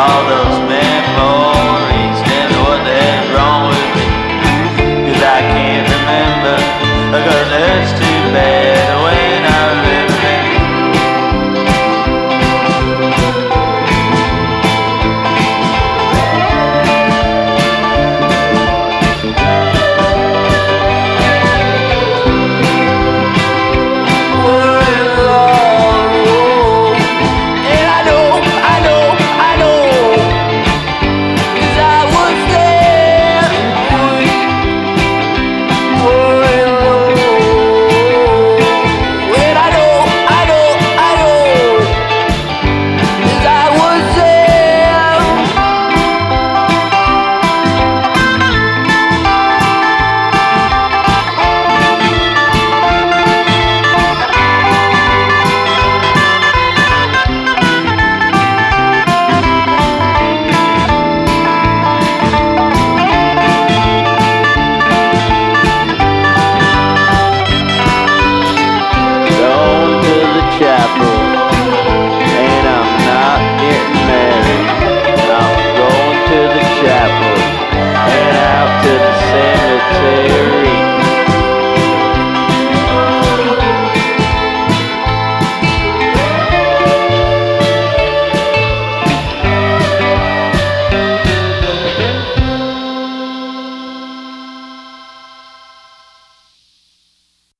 Oh.